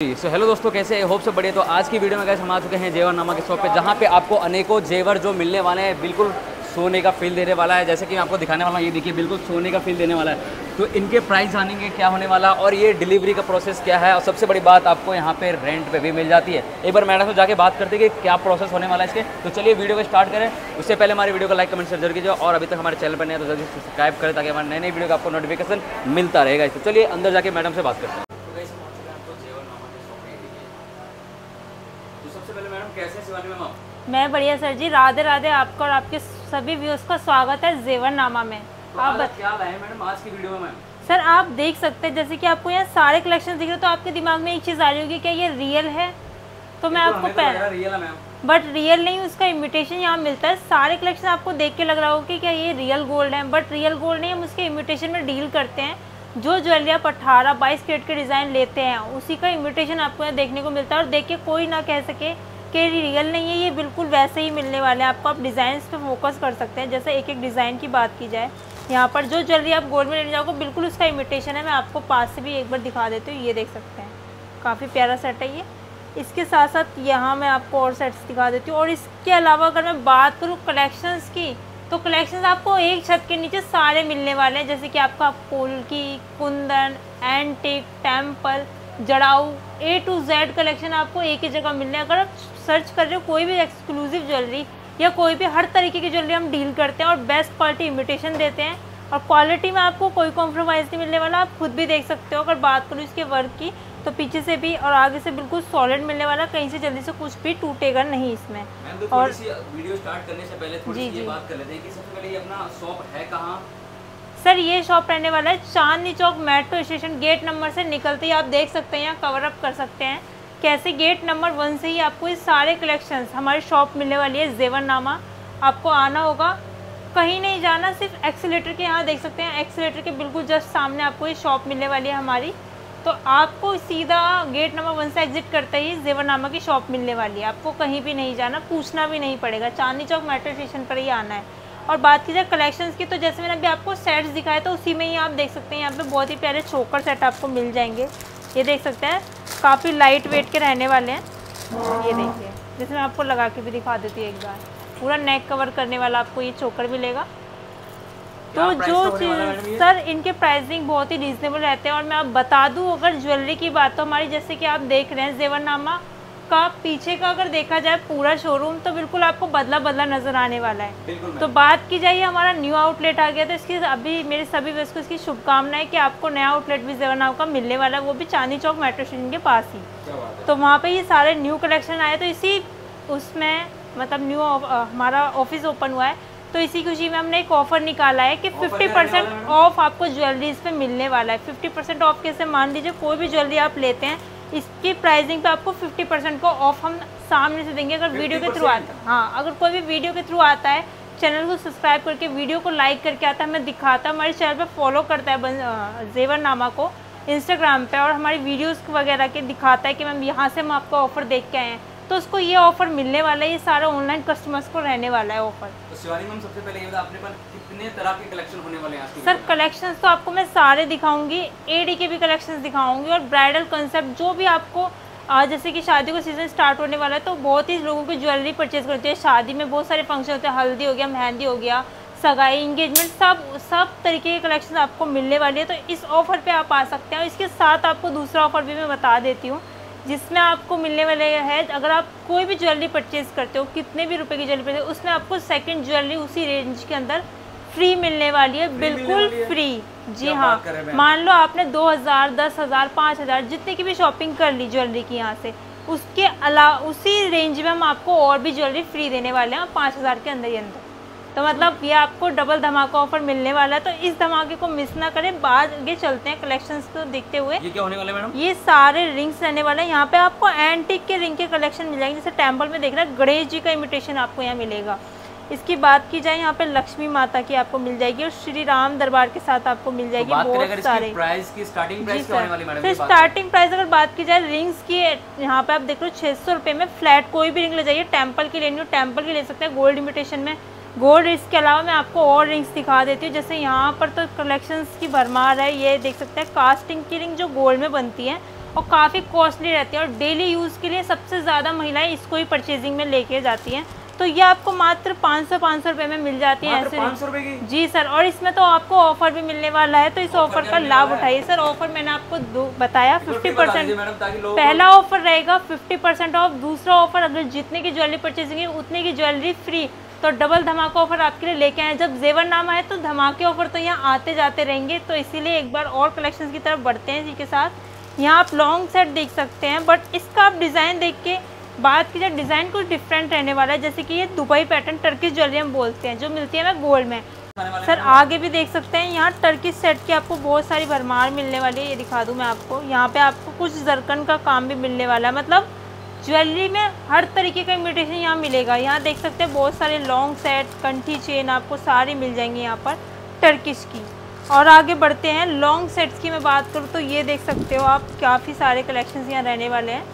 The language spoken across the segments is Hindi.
सो हेलो दोस्तों, कैसे होप से बढ़िया। तो आज की वीडियो में गैस हम आ चुके हैं जेवर नामा के शॉप पे, जहाँ पे आपको अनेकों जेवर जो मिलने वाले हैं, बिल्कुल सोने का फील देने वाला है। जैसे कि मैं आपको दिखाने वाला हूँ, ये देखिए, बिल्कुल सोने का फील देने वाला है। तो इनके प्राइस जानेंगे क्या होने वाला और ये डिलीवरी का प्रोसेस क्या है? और सबसे बड़ी बात आपको यहाँ पे रेंट पे भी मिल जाती है। एक बार मैडम से जाके बात करते हैं कि क्या प्रोसेस होने वाला है इसके। तो चलिए वीडियो को स्टार्ट करें। उससे पहले हमारी वीडियो को लाइक कमेंट शेयर ज़रूर कीजिए। और अभी तक हमारे चैनल पर नहीं है तो जल्दी सब्सक्राइब करें ताकि हमारे नए नई वीडियो का आपको नोटिफिकेशन मिलता रहेगा। तो चलिए अंदर जाके मैडम से बात करते हैं तो सबसे पहले मैडम कैसे शिवानी मैम आप मैं बढ़िया सर जी। राधे राधे आपका और आपके सभी व्यूअर्स का स्वागत है जेवर नामा में। तो आप. क्या हैं मैडम आज की वीडियो में सर आप देख सकते हैं जैसे कि आपको यहाँ सारे कलेक्शन दिख रहे तो आपके दिमाग में एक चीज़ आ रही होगी क्या ये रियल है? तो मैं तो आपको पहले रियल है बट रियल नहीं उसका इमिटेशन यहाँ मिलता है। सारे कलेक्शन आपको देख के लग रहा होगा कि क्या ये रियल गोल्ड है बट रियल गोल्ड नहीं हम उसके इमिटेशन में डील करते हैं। जो ज्वेलरी आप अट्ठारह बाईस कैरेट के डिज़ाइन लेते हैं उसी का इमिटेशन आपको यहाँ देखने को मिलता है और देख के कोई ना कह सके कि रियल नहीं है, ये बिल्कुल वैसे ही मिलने वाले हैं। आपको आप डिज़ाइन पे फोकस कर सकते हैं, जैसे एक एक डिज़ाइन की बात की जाए। यहाँ पर जो ज्वेलरी आप गोल्ड में लेने जाओगे, बिल्कुल उसका इमिटेशन है। मैं आपको पास से भी एक बार दिखा देती हूँ, ये देख सकते हैं। काफ़ी प्यारा सेट है ये। इसके साथ साथ यहाँ मैं आपको और सेट्स दिखा देती हूँ। और इसके अलावा अगर मैं बात करूँ कलेक्शंस की तो कलेक्शंस आपको एक छत के नीचे सारे मिलने वाले हैं। जैसे कि आपका फूल की कुंदन एंटिक टेंपल जड़ाऊ ए टू जेड कलेक्शन आपको एक ही जगह मिलने अगर आप सर्च कर रहे हो कोई भी एक्सक्लूसिव ज्वेलरी या कोई भी हर तरीके की ज्वेलरी हम डील करते हैं और बेस्ट क्वालिटी इमिटेशन देते हैं। और क्वालिटी में आपको कोई कॉम्प्रोमाइज़ नहीं मिलने वाला आप खुद भी देख सकते हो। अगर बात करूँ इसके वर्क की तो पीछे से भी और आगे से बिल्कुल सॉलिड मिलने वाला कहीं से जल्दी से कुछ भी टूटेगा नहीं इसमें। तो और- वीडियो स्टार्ट करने से पहले थोड़ी जी, सी ये जी। बात कर लेते हैं कि सबसे पहले ये अपना शॉप है कहाँ? सर, ये शॉप रहने वाला है, Chandni Chowk metro station gate number से निकलते ही आप देख सकते हैं, यहाँ कवर अप कर सकते हैं। कैसे? गेट नंबर वन से ही आपको ये सारे कलेक्शंस हमारी शॉप मिलने वाली है जेवर नामा आपको आना होगा। कहीं नहीं जाना, सिर्फ़ एक्सीटर के यहाँ देख सकते हैं। एक्सीटर के बिल्कुल जस्ट सामने आपको ये शॉप मिलने वाली है हमारी। तो आपको सीधा गेट नंबर वन से एग्जिट करते ही जेवर नामा की शॉप मिलने वाली है। आपको कहीं भी नहीं जाना, पूछना भी नहीं पड़ेगा। चांदनी चौक मेट्रो स्टेशन पर ही आना है। और बात की जाए कलेक्शंस की तो जैसे मैंने अभी आपको सेट्स दिखाए तो उसी में ही आप देख सकते हैं यहाँ पे बहुत ही प्यारे चोकर सेट आपको मिल जाएँगे। ये देख सकते हैं काफ़ी लाइट वेट के रहने वाले हैं। ये देखिए जैसे मैं आपको लगा के भी दिखा देती हूँ एक बार। पूरा नेक कवर करने वाला आपको ये चोकर मिलेगा। तो जो चीज़ सर इनके प्राइसिंग बहुत ही रीजनेबल रहते हैं। और मैं आप बता दूँ अगर ज्वेलरी की बात तो हमारी जैसे कि आप देख रहे हैं जेवरनामा का पीछे का अगर देखा जाए पूरा शोरूम तो बिल्कुल आपको बदला बदला नज़र आने वाला है। तो बात की जाए हमारा न्यू आउटलेट आ गया तो इसकी अभी मेरे सभी व्यस्त को इसकी शुभकामनाएँ कि आपको नया आउटलेट भी जेवरनामा का मिलने वाला है वो भी चांदी चौक मेट्रो स्टेशन के पास ही। तो वहाँ पे ये सारे न्यू कलेक्शन आए तो इसी उसमें मतलब न्यू हमारा ऑफ़िस ओपन हुआ है तो इसी खुशी में हमने एक ऑफ़र निकाला है कि Offer 50 परसेंट ऑफ़ आपको ज्वेलरीज पे मिलने वाला है। 50 परसेंट ऑफ़ कैसे? मान लीजिए कोई भी ज्वेलरी आप लेते हैं इसकी प्राइसिंग पे आपको 50 परसेंट को ऑफ़ हम सामने से देंगे अगर वीडियो के थ्रू आता है, अगर कोई भी वीडियो के थ्रू आता है चैनल को सब्सक्राइब करके वीडियो को लाइक करके आता है हमें दिखाता है, हमारे चैनल पे फॉलो करता है जेवर नामा को इंस्टाग्राम पे और हमारी वीडियोस वगैरह के दिखाता है कि मैम यहाँ से हम आपको ऑफ़र देख के आए हैं। तो उसको ये ऑफ़र मिलने वाला है ये सारा ऑनलाइन कस्टमर्स को रहने वाला है ऑफ़र तो शिवानी मैम सबसे पहले ये पास कितने तरह के कलेक्शन होने वाले हैं सर? कलेक्शंस तो आपको मैं सारे दिखाऊँगी एडी के भी कलेक्शंस दिखाऊँगी और ब्राइडल कंसेप्ट जो भी आपको जैसे कि शादी का सीज़न स्टार्ट होने वाला है तो बहुत ही लोगों की ज्वेलरी परचेज करती है। शादी में बहुत सारे फ़ंक्शन होते हैं हल्दी हो गया मेहंदी हो गया सगाई इंगेजमेंट सब सब तरीके के कलेक्शन आपको मिलने वाली है। तो इस ऑफ़र पे आप आ सकते हैं और इसके साथ आपको दूसरा ऑफ़र भी मैं बता देती हूँ। जिसमें आपको मिलने वाले है अगर आप कोई भी ज्वेलरी परचेज करते हो कितने भी रुपए की ज्वेलरी परचेज उसमें आपको सेकंड ज्वेलरी उसी रेंज के अंदर फ्री मिलने वाली है बिल्कुल? फ्री जी हाँ? मान लो आपने 2000 10000 5000 जितने की भी शॉपिंग कर ली ज्वेलरी की यहाँ से उसके अलावा उसी रेंज में हम आपको और भी ज्वेलरी फ्री देने वाले हैं पाँच हज़ार के अंदर ही अंदर तो मतलब ये आपको डबल धमाका ऑफ़र मिलने वाला है तो इस धमाके को मिस ना करें। बाद आगे चलते हैं कलेक्शंस को देखते हुए। ये क्या होने वाला है मैडम? ये सारे रिंग्स रहने वाले हैं। यहाँ पे आपको एंटिक के रिंग के कलेक्शन मिल जाएँगे। जैसे टेंपल में देख रहे हैं गणेश जी का इमिटेशन आपको यहाँ मिलेगा। इसकी बात की जाए यहाँ पे लक्ष्मी माता की आपको मिल जाएगी और श्री राम दरबार के साथ आपको मिल तो जाएगी करें बहुत सारे। प्राइस की स्टार्टिंग प्राइस क्या होने वाली मैडम सर ये बात स्टार्टिंग प्राइस अगर बात की जाए रिंग्स की यहाँ पे आप देख लो छः सौ में फ्लैट कोई भी रिंग ले जाइए टेंपल की लेनी हो टेंपल की ले सकते हैं गोल्ड इमिटेशन में। गोल्ड इसके अलावा मैं आपको और रिंग्स दिखा देती हूँ। जैसे यहाँ पर तो कलेक्शंस की भरमार है ये देख सकते हैं कास्टिंग की रिंग जो गोल्ड में बनती है और काफ़ी कॉस्टली रहती है और डेली यूज़ के लिए सबसे ज़्यादा महिलाएँ इसको ही परचेजिंग में लेके जाती हैं। तो ये आपको मात्र 500 500 रुपए में मिल जाती है ऐसे पाँच सौ की? जी सर और इसमें तो आपको ऑफ़र भी मिलने वाला है तो इस ऑफ़र का लाभ उठाइए। सर ऑफ़र मैंने आपको दो बताया फिफ्टी परसेंट पहला ऑफ़र रहेगा फिफ्टी परसेंट ऑफ़ दूसरा ऑफ़र अगर जितने की ज्वेलरी परचेजिंग है उतने की ज्वेलरी फ्री तो डबल धमाका ऑफ़र आपके लिए लेके आए जब जेवर नाम आए तो धमाके ऑफ़र तो यहाँ आते जाते रहेंगे तो इसीलिए एक बार और कलेक्शन की तरफ़ बढ़ते हैं इसी के साथ। यहाँ आप लॉन्ग सेट देख सकते हैं बट इसका आप डिज़ाइन देख के बात की जाए डिज़ाइन कुछ डिफरेंट रहने वाला है। जैसे कि ये दुबई पैटर्न टर्किश ज्वेलरी हम बोलते हैं, जो मिलती है हमें गोल्ड में। सर आगे भी देख सकते हैं, यहाँ टर्किश सेट की आपको बहुत सारी भरमार मिलने वाली है, ये दिखा दूँ मैं आपको। यहाँ पे आपको कुछ जरकन का काम भी मिलने वाला है मतलब ज्वेलरी में हर तरीके का इमिटेशन यहाँ मिलेगा। यहाँ देख सकते हैं बहुत सारे लॉन्ग सेट कंठी चेन आपको सारी मिल जाएँगी यहाँ पर टर्किश की। और आगे बढ़ते हैं लॉन्ग सेट्स की मैं बात करूँ तो ये देख सकते हो आप, काफ़ी सारे कलेक्शंस यहाँ रहने वाले हैं।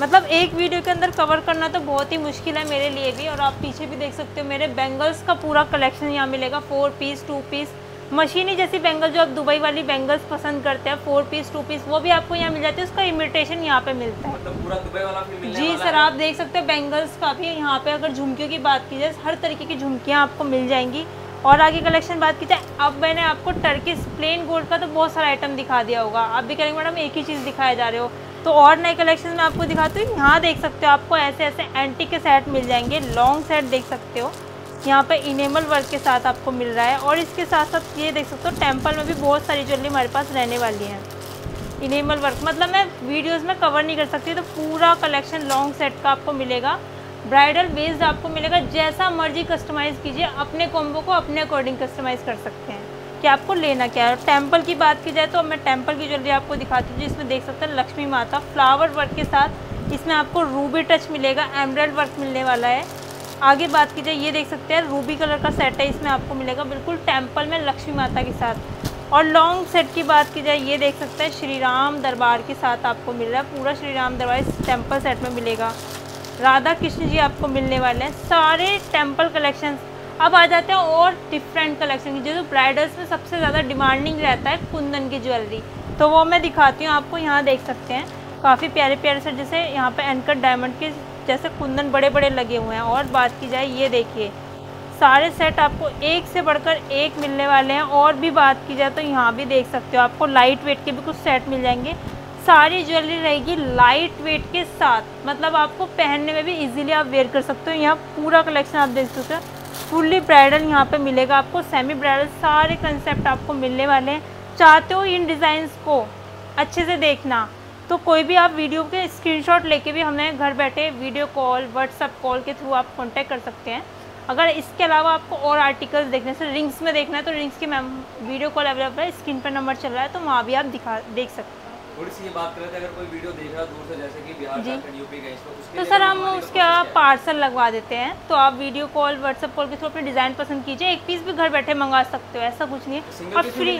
मतलब एक वीडियो के अंदर कवर करना तो बहुत ही मुश्किल है मेरे लिए भी और आप पीछे भी देख सकते हो, मेरे बैंगल्स का पूरा कलेक्शन यहाँ मिलेगा फोर पीस टू पीस मशीनी जैसी बैंगल जो आप दुबई वाली बैंगल्स पसंद करते हैं फोर पीस टू पीस वो भी आपको यहाँ मिल जाती है उसका इमिटेशन यहाँ पे मिलता है। मतलब पूरा दुबई वाला जी वाला सर आप देख सकते हो बैंगल्स काफ़ी यहाँ पे अगर झुमकियों की बात की जाए हर तरीके की झुमकियाँ आपको मिल जाएँगी। और आगे कलेक्शन बात की जाए अब मैंने आपको टर्किश प्लेन गोल्ड का तो बहुत सारा आइटम दिखा दिया होगा। आप भी करेंगे मैडम एक ही चीज़ दिखाए जा रहे हो। तो और नए कलेक्शन में आपको दिखाती हूँ। यहाँ देख सकते हो आपको ऐसे ऐसे एंटी के सेट मिल जाएँगे लॉन्ग सेट देख सकते हो। यहाँ पे इनेमल वर्क के साथ आपको मिल रहा है। और इसके साथ साथ ये देख सकते हो टेंपल में भी बहुत सारी ज्वेलरी हमारे पास रहने वाली है। इनेमल वर्क मतलब मैं वीडियोस में कवर नहीं कर सकती तो पूरा कलेक्शन लॉन्ग सेट का आपको मिलेगा। ब्राइडल बेस्ड आपको मिलेगा, जैसा मर्ज़ी कस्टमाइज़ कीजिए, अपने कॉम्बो को अपने अकॉर्डिंग कस्टमाइज़ कर सकते हैं। कि आपको लेना क्या है? टेंपल की बात की जाए तो मैं टेंपल की ज्वेलरी आपको दिखाती हूँ, जिसमें देख सकते हैं लक्ष्मी माता फ्लावर वर्क के साथ इसमें आपको रूबी टच मिलेगा एमरल्ड वर्क मिलने वाला है। आगे बात की जाए ये देख सकते हैं, रूबी कलर का सेट है, इसमें आपको मिलेगा बिल्कुल टेंपल में लक्ष्मी माता के साथ। और लॉन्ग सेट की बात की जाए ये देख सकते हैं, श्री राम दरबार के साथ आपको मिल रहा है, पूरा श्री राम दरबार इस टेंपल सेट में मिलेगा। राधा कृष्ण जी आपको मिलने वाले हैं, सारे टेंपल कलेक्शन अब आ जाते हैं और डिफरेंट कलेक्शन की, जो ब्राइडल्स में सबसे ज़्यादा डिमांडिंग रहता है, कुंदन की ज्वेलरी तो वो मैं दिखाती हूँ, आपको यहाँ देख सकते हैं, काफ़ी प्यारे प्यारे से, जैसे यहाँ पे एनकट डायमंड के जैसे कुंदन बड़े बड़े लगे हुए हैं। और बात की जाए, ये देखिए, सारे सेट आपको एक से बढ़कर एक मिलने वाले हैं। और भी बात की जाए तो यहाँ भी देख सकते हो, आपको लाइट वेट के भी कुछ सेट मिल जाएँगे। सारी ज्वेलरी रहेगी लाइट वेट के साथ। मतलब आपको पहनने में भी इजीली आप वेयर कर सकते हो। यहाँ पूरा कलेक्शन आप देख सकते हो। फुल्ली ब्राइडल यहाँ पे मिलेगा आपको सेमी ब्राइडल सारे कंसेप्ट आपको मिलने वाले हैं। चाहते हो इन डिज़ाइंस को अच्छे से देखना तो कोई भी आप वीडियो के स्क्रीनशॉट लेके भी हमें घर बैठे वीडियो कॉल व्हाट्सअप कॉल के थ्रू आप कॉन्टैक्ट कर सकते हैं। अगर इसके अलावा आपको और आर्टिकल्स देखने से रिंग्स में देखना है तो रिंग्स की मैम वीडियो कॉल अवेलेबल है स्क्रीन पर नंबर चल रहा है तो वहाँ भी आप दिखा, देख सकते हैं। थोड़ी सी ये बात कर रहे थे अगर कोई वीडियो देख रहा दूर से जैसे कि बिहार जी। झारखंड यूपी गए तो उसके तो सर हम उसके पार्सल लगवा देते हैं। तो आप वीडियो कॉल व्हाट्सएप कॉल के थ्रू अपने डिज़ाइन पसंद कीजिए। एक पीस भी घर बैठे मंगा सकते हो ऐसा कुछ नहीं। है और फ्री?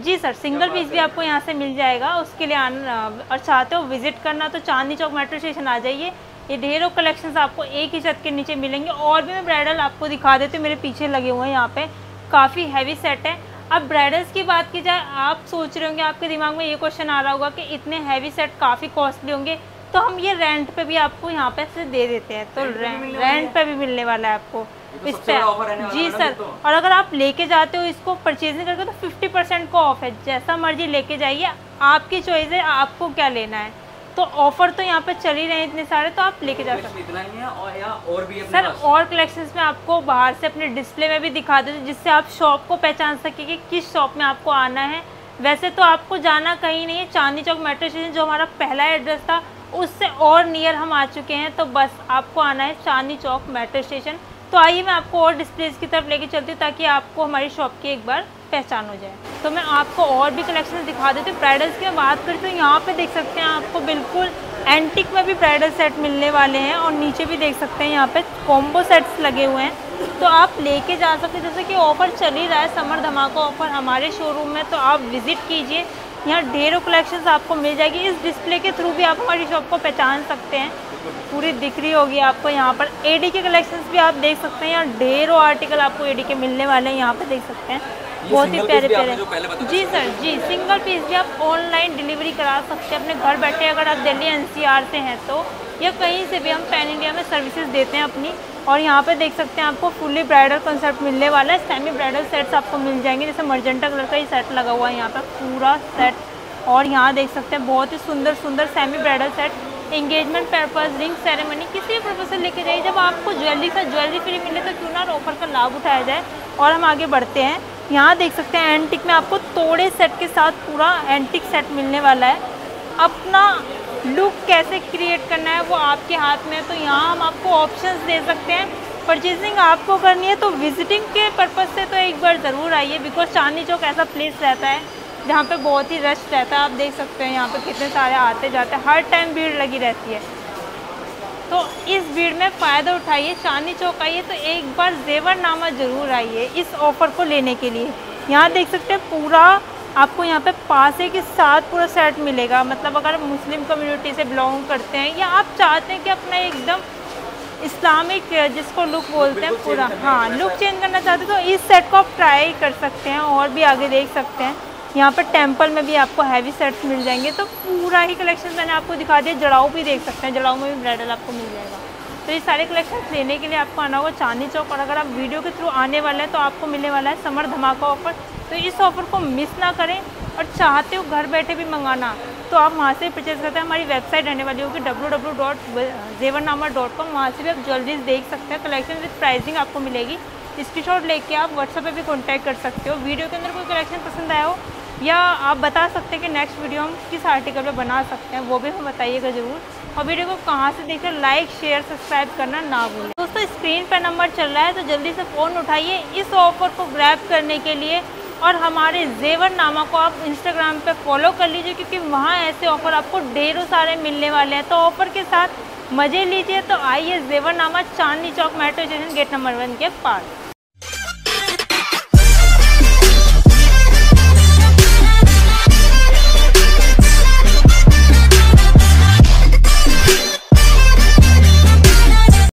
जी सर सिंगल पीस भी आपको यहाँ से मिल जाएगा। उसके लिए आना और चाहते हो विज़िट करना तो चांदनी चौक मेट्रो स्टेशन आ जाइए। ये ढेरों कलेक्शंस आपको एक ही छत के नीचे मिलेंगे। और भी मैं ब्राइडल आपको दिखा देती हूँ मेरे पीछे लगे हुए हैं यहाँ पे। काफ़ी हैवी सेट है। अब ब्राइडल्स की बात की जाए आप सोच रहे होंगे आपके दिमाग में ये क्वेश्चन आ रहा होगा कि इतने हैवी सेट काफ़ी कॉस्टली होंगे तो हम ये रेंट पे भी आपको यहाँ पे से दे देते हैं। तो वाली रेंट पे भी मिलने वाला है आपको। तो इस सबसे पे बड़ा offer रहने वाला जी सर तो। और अगर आप लेके जाते हो इसको परचेजिंग करके तो फिफ्टी परसेंट का ऑफ़ है। जैसा मर्ज़ी लेके जाइए आपकी चॉइस है आपको क्या लेना है। तो ऑफ़र तो यहाँ पे चल ही रहे हैं इतने सारे तो आप लेके जा सकते इतना ही। है और या और भी अपने सर और कलेक्शंस में आपको बाहर से अपने डिस्प्ले में भी दिखा देते हैं, जिससे आप शॉप को पहचान सके कि किस शॉप में आपको आना है। वैसे तो आपको जाना कहीं नहीं है चांदनी चौक मेट्रो स्टेशन जो हमारा पहला एड्रेस था उससे और नियर हम आ चुके हैं तो बस आपको आना है चांदनी चौक मेट्रो स्टेशन तो आइए मैं आपको और डिस्प्लेस की तरफ़ लेके चलती हूँ ताकि आपको हमारी शॉप की एक बार पहचान हो जाए। तो मैं आपको और भी कलेक्शन दिखा देती हूँ। ब्राइडल्स की बात करी तो यहाँ पे देख सकते हैं आपको बिल्कुल एंटिक में भी ब्राइडल सेट मिलने वाले हैं और नीचे भी देख सकते हैं यहाँ पे कॉम्बो सेट्स लगे हुए हैं। तो आप लेके जा सकते हैं। जैसे कि ऑफ़र चल ही रहा है समर धमाका ऑफ़र हमारे शोरूम में तो आप विज़िट कीजिए। यहाँ ढेरों कलेक्शंस आपको मिल जाएगी। इस डिस्प्ले के थ्रू भी आप हमारी शॉप को पहचान सकते हैं। पूरी दिख रही होगी आपको यहाँ पर। एडी के कलेक्शंस भी आप देख सकते हैं। यहाँ ढेरों आर्टिकल आपको एडी के मिलने वाले हैं। यहाँ पे देख सकते हैं। बहुत ही प्यारे प्यारे। जो सर जी सिंगल पीस भी आप ऑनलाइन डिलीवरी करा सकते हैं। अपने घर बैठे अगर आप दिल्ली एनसीआर से हैं तो या कहीं से भी हम पैन इंडिया में सर्विसेज़ देते हैं अपनी। और यहाँ पे देख सकते हैं आपको फुल्ली ब्राइडल कंसेप्ट मिलने वाला है। सेमी ब्राइडल सेट्स आपको मिल जाएँगे। जैसे मर्जेंटा कलर का ही सेट लगा हुआ है यहाँ पर पूरा सेट और यहाँ देख सकते हैं बहुत ही सुंदर सुंदर semi bridal set engagement purpose ring ceremony किसी भी पर्पज़ से लेके जाइए। जब आपको ज्वेलरी का ज्वेलरी फ्री मिले तो क्यों ना ऑफ़र का लाभ उठाया जाए। और हम आगे बढ़ते हैं। यहाँ देख सकते हैं एंटिक में आपको तोड़े सेट के साथ पूरा एंटिक सेट मिलने वाला है। अपना लुक कैसे क्रिएट करना है वो आपके हाथ में है तो यहाँ हम आपको ऑप्शंस दे सकते हैं। परचेजिंग आपको करनी है तो विजिटिंग के पर्पज़ से तो एक बार ज़रूर आइए बिकॉज़ चांदनी चौक ऐसा प्लेस रहता है जहाँ पे बहुत ही रश रहता है। आप देख सकते हैं यहाँ पे कितने सारे आते जाते हैं, हर टाइम भीड़ लगी रहती है। तो इस भीड़ में फ़ायदा उठाइए चांदनी चौक आइए तो एक बार जेवर नामा ज़रूर आइए इस ऑफ़र को लेने के लिए। यहाँ देख सकते हैं पूरा आपको यहाँ पे पासे के साथ पूरा सेट मिलेगा। मतलब अगर मुस्लिम कम्युनिटी से बिलोंग करते हैं या आप चाहते हैं कि अपना एकदम इस्लामिक जिसको लुक बोलते हैं पूरा। हाँ लुक चेंज करना चाहते हैं तो इस सेट को आप ट्राई कर सकते हैं और भी आगे देख सकते हैं। यहाँ पर टेंपल में भी आपको हैवी सेट्स मिल जाएँगे। तो पूरा ही कलेक्शन मैंने आपको दिखा दिया। जड़ाऊ भी देख सकते हैं। जड़ाऊ में भी ब्राइडल आपको मिल जाएगा। तो ये सारे कलेक्शन लेने के लिए आपको आना होगा चांदी चौक। और अगर आप वीडियो के थ्रू आने वाले हैं तो आपको मिलने वाला है समर धमाका ऑफ़र तो इस ऑफ़र को मिस ना करें और चाहते हो घर बैठे भी मंगाना तो आप वहाँ से परचेज करते हैं। हमारी वेबसाइट रहने वाली होगी W W dot Jewarnama dot com वहाँ से भी आप ज्वेलरीज देख सकते हैं। कलेक्शन विद प्राइसिंग आपको मिलेगी। स्क्रीनशॉट लेके आप व्हाट्सएप पे भी कांटेक्ट कर सकते हो। वीडियो के अंदर कोई कलेक्शन पसंद आया हो या आप बता सकते हैं कि नेक्स्ट वीडियो हम किस आर्टिकल पे बना सकते हैं, वो भी हमें बताइएगा ज़रूर। और वीडियो को कहाँ से देख रहे लाइक शेयर सब्सक्राइब करना ना भूलें। दोस्तों स्क्रीन पर नंबर चल रहा है तो जल्दी से फ़ोन उठाइए इस ऑफ़र को ग्रैब करने के लिए। और हमारे जेवर नामा को आप इंस्टाग्राम पे फॉलो कर लीजिए, क्योंकि वहाँ ऐसे ऑफ़र आपको ढेरों सारे मिलने वाले हैं। तो ऑफ़र के साथ मज़े लीजिए तो आइए Jewarnama Chandni Chowk metro station gate number one के पास।